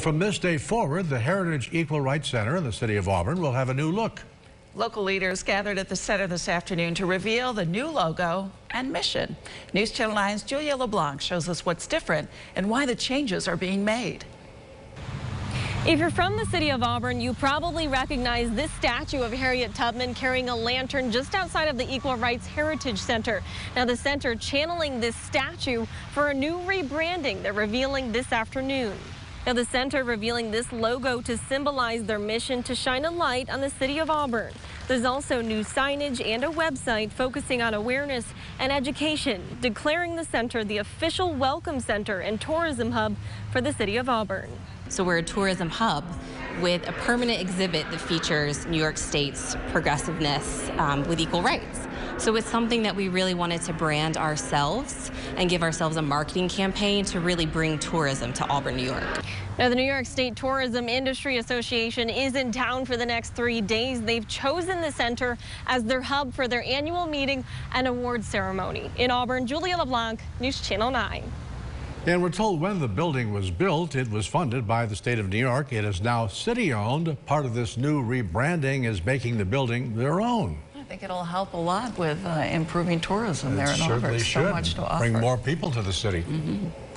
From this day forward, the Heritage Equal Rights Center in the city of Auburn will have a new look. Local leaders gathered at the center this afternoon to reveal the new logo and mission. News Channel 9's Julia LeBlanc shows us what's different and why the changes are being made. If you're from the city of Auburn, you probably recognize this statue of Harriet Tubman carrying a lantern just outside of the Equal Rights Heritage Center. Now, the center channeling this statue for a new rebranding they're revealing this afternoon. Now, the center revealing this logo to symbolize their mission to shine a light on the city of Auburn. There's also new signage and a website focusing on awareness and education, declaring the center the official welcome center and tourism hub for the city of Auburn. So we're a tourism hub with a permanent exhibit that features New York State's progressiveness um, with equal rights. So it's something that we really wanted to brand ourselves and give ourselves a marketing campaign to really bring tourism to Auburn, New York. Now, the New York State Tourism Industry Association is in town for the next three days. They've chosen the center as their hub for their annual meeting and award ceremony. In Auburn, Julia LeBlanc, News Channel 9. And we're told when the building was built, it was funded by the state of New York. It is now city owned. Part of this new rebranding is making the building their own. I think it'll help a lot with uh, improving tourism It there in Auburn. should So much to offer. bring more people to the city. Mm -hmm.